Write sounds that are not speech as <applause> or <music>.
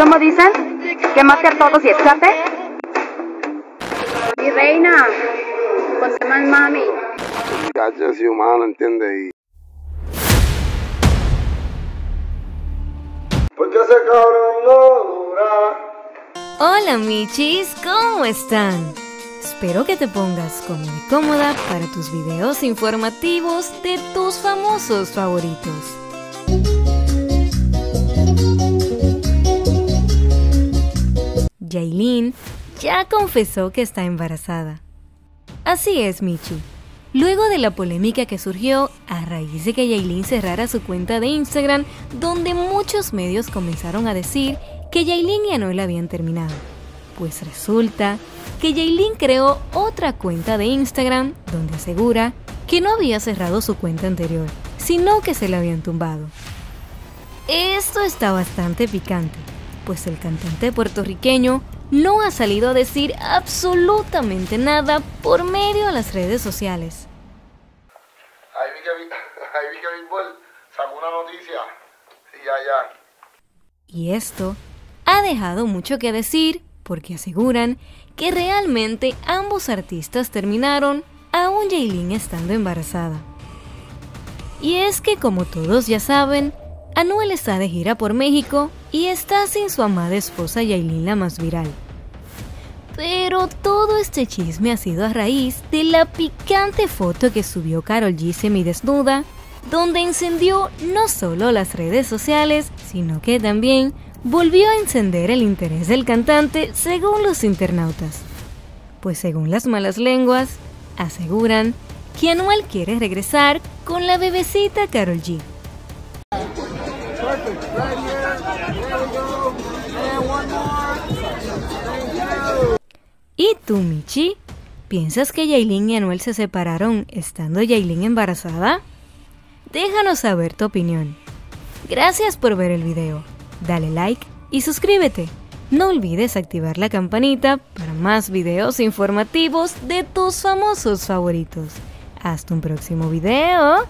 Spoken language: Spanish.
¿Cómo dicen? ¿Que mate a todos y escape? Mi reina, ponte más mami. Ya, yo soy humano, ¿entiendes? Porque ese cabrón no dura. Hola michis, ¿cómo están? Espero que te pongas cómoda y cómoda para tus videos informativos de tus famosos favoritos. Ya confesó que está embarazada. Así es, Michi. Luego de la polémica que surgió a raíz de que Yailin cerrara su cuenta de Instagram, donde muchos medios comenzaron a decir que Yailin y Anuel habían terminado. Pues resulta que Yailin creó otra cuenta de Instagram donde asegura que no había cerrado su cuenta anterior, sino que se la habían tumbado. Esto está bastante picante, pues el cantante puertorriqueño no ha salido a decir absolutamente nada por medio de las redes sociales. Ahí vi que, vi, <laughs> ahí vi que Big Ball sacó una noticia. Ya. Y esto ha dejado mucho que decir porque aseguran que realmente ambos artistas terminaron aún Jaylin estando embarazada. Y es que como todos ya saben, Anuel está de gira por México y está sin su amada esposa Yailin la más viral. Pero todo este chisme ha sido a raíz de la picante foto que subió Carol G semi desnuda, donde encendió no solo las redes sociales, sino que también volvió a encender el interés del cantante según los internautas. Pues según las malas lenguas, aseguran que Anuel quiere regresar con la bebecita Carol G. ¿Y tú, Michi? ¿Piensas que Yailin y Anuel se separaron estando Yailin embarazada? Déjanos saber tu opinión. Gracias por ver el video. Dale like y suscríbete. No olvides activar la campanita para más videos informativos de tus famosos favoritos. Hasta un próximo video.